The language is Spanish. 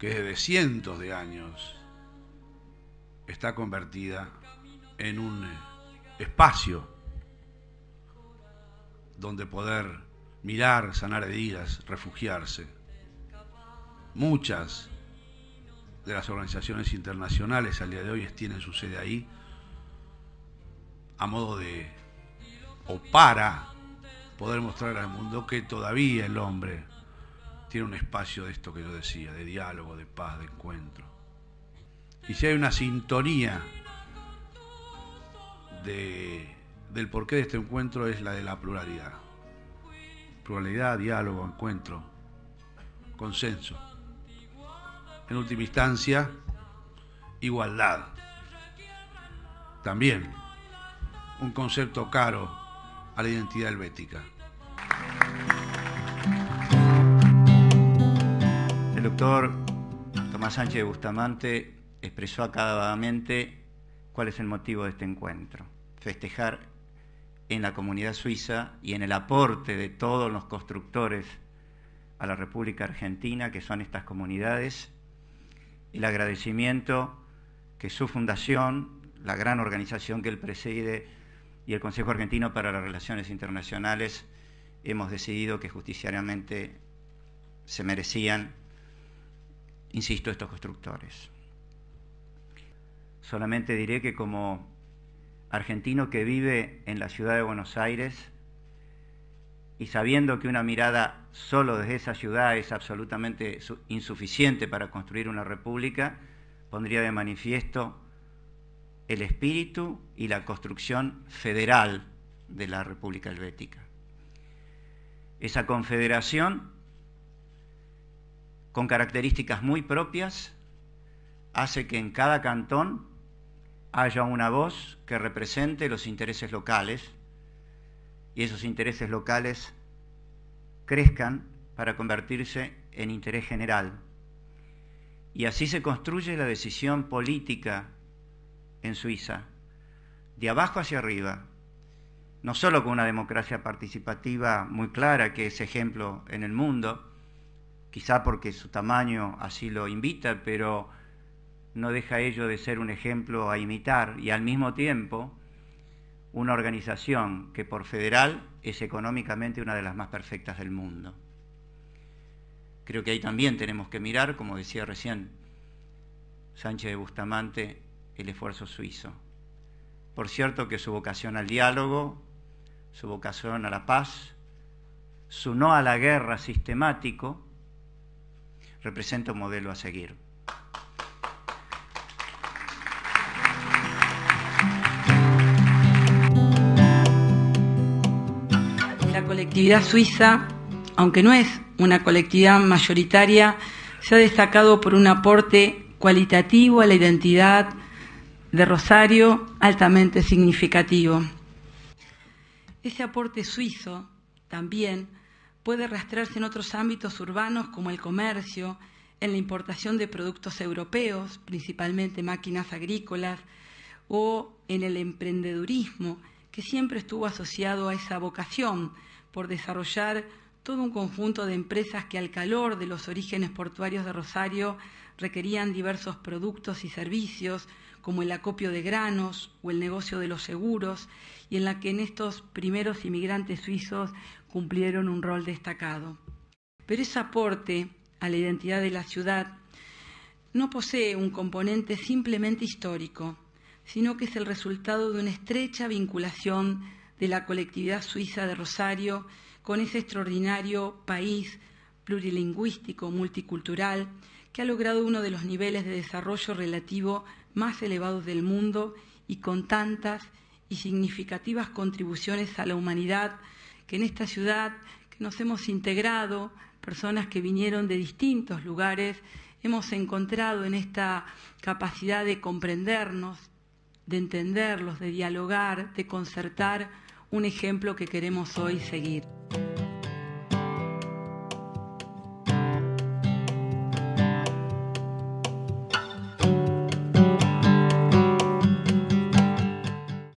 que desde cientos de años está convertida en un espacio donde poder mirar, sanar heridas, refugiarse. Muchas de las organizaciones internacionales al día de hoy tienen su sede ahí a modo de o para poder mostrar al mundo que todavía el hombre tiene un espacio de esto que yo decía, de diálogo, de paz, de encuentro. Y si hay una sintonía de, del porqué de este encuentro es la de la pluralidad. Pluralidad, diálogo, encuentro, consenso. En última instancia, igualdad. También un concepto caro a la identidad helvética. El doctor Tomás Sánchez de Bustamante expresó acabadamente cuál es el motivo de este encuentro. Festejar en la comunidad suiza y en el aporte de todos los constructores a la República Argentina, que son estas comunidades, el agradecimiento que su fundación, la gran organización que él preside y el Consejo Argentino para las Relaciones Internacionales hemos decidido que justiciariamente se merecían, insisto, estos constructores. Solamente diré que como argentino que vive en la ciudad de Buenos Aires y sabiendo que una mirada solo desde esa ciudad es absolutamente insuficiente para construir una república, pondría de manifiesto el espíritu y la construcción federal de la República Helvética. Esa confederación, con características muy propias, hace que en cada cantón haya una voz que represente los intereses locales y esos intereses locales crezcan para convertirse en interés general. Y así se construye la decisión política en Suiza, de abajo hacia arriba, no solo con una democracia participativa muy clara, que es ejemplo en el mundo, quizá porque su tamaño así lo invita, pero no deja ello de ser un ejemplo a imitar y al mismo tiempo una organización que por federal es económicamente una de las más perfectas del mundo. Creo que ahí también tenemos que mirar, como decía recién Sánchez de Bustamante, el esfuerzo suizo. Por cierto que su vocación al diálogo, su vocación a la paz, su no a la guerra sistemático, representa un modelo a seguir. La colectividad suiza, aunque no es una colectividad mayoritaria, se ha destacado por un aporte cualitativo a la identidad de Rosario altamente significativo. Ese aporte suizo también puede rastrearse en otros ámbitos urbanos como el comercio, en la importación de productos europeos, principalmente máquinas agrícolas, o en el emprendedurismo, que siempre estuvo asociado a esa vocación por desarrollar todo un conjunto de empresas que al calor de los orígenes portuarios de Rosario requerían diversos productos y servicios, como el acopio de granos o el negocio de los seguros, y en la que en estos primeros inmigrantes suizos cumplieron un rol destacado. Pero ese aporte a la identidad de la ciudad no posee un componente simplemente histórico, sino que es el resultado de una estrecha vinculación de la colectividad suiza de Rosario con ese extraordinario país plurilingüístico, multicultural, que ha logrado uno de los niveles de desarrollo relativo más elevados del mundo y con tantas y significativas contribuciones a la humanidad que en esta ciudad que nos hemos integrado, personas que vinieron de distintos lugares, hemos encontrado en esta capacidad de comprendernos, de entenderlos, de dialogar, de concertar, un ejemplo que queremos hoy seguir. thank you